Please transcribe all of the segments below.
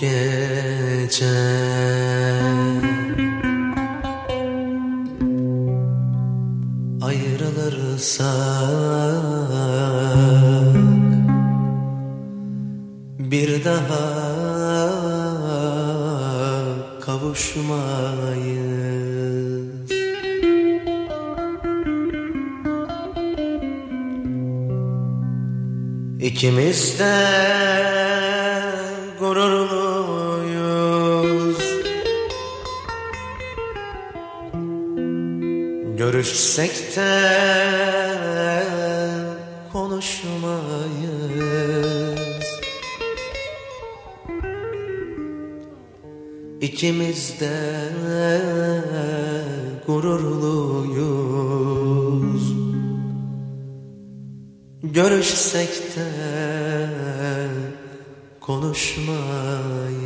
gece ayrılırsak bir daha kavuşmayız. İkimiz de Görüşsek de konuşmayız. İkimiz de gururluyuz. Görüşsek de konuşmayız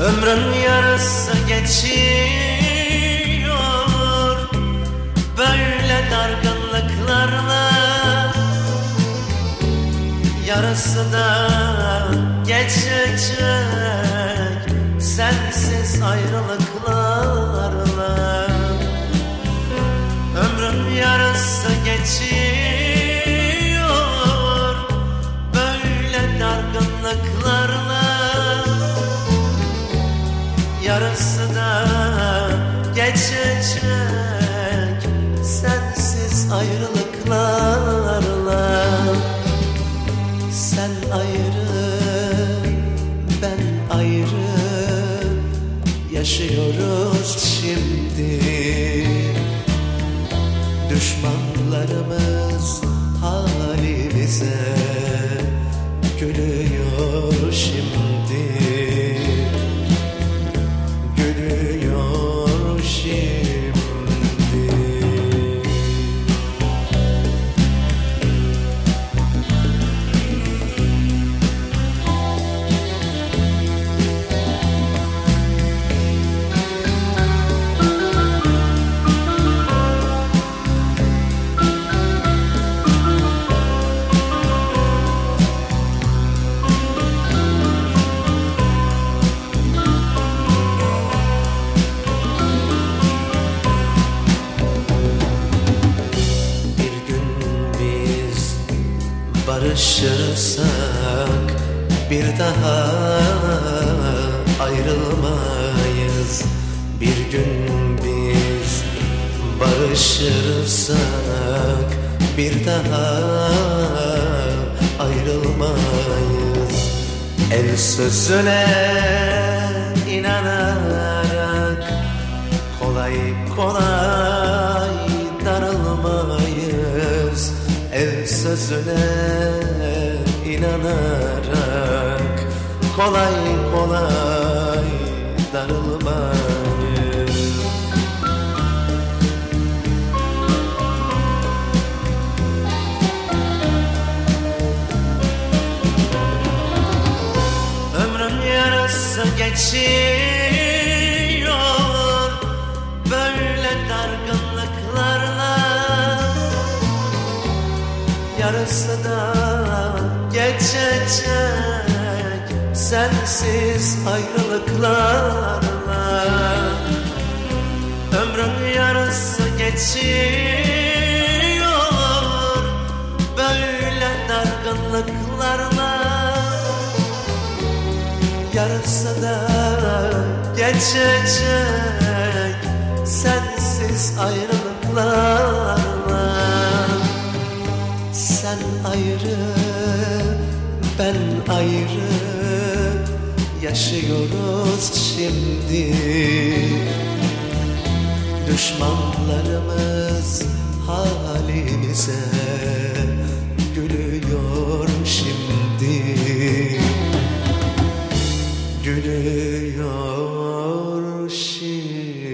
Ömrün yarısı geçiyor. Böyle dargınlıklarla Yarısı da geçecek. Sensiz ayrılıklarla Ömrün yarısı geçiyor. Böyle dargınlıklarla Yarısı da geçecek. Sensiz ayrılıklarla Sen ayrı, ben ayrı Yaşıyoruz şimdi. Düşmanlarımız halimize barışırsak bir daha ayrılmayız. Bir gün biz barışırsak bir daha ayrılmayız. El sözüne inanarak Kolay kolay El sözüne inanarak Kolay kolay darılmayız Ömrün yarısı geçiyor Böyle dargınlıklarla Yarısı da geçecek Sensiz ayrılıklarla. Ömrün yarısı geçiyor Böyle dargınlıklarla. Yarısı da geçecek Sensiz ayrılıklarla sen ayrı ben ayrı yaşıyoruz şimdi. Düşmanlarımız halimize gülüyor şimdi. Gülüyor şimdi.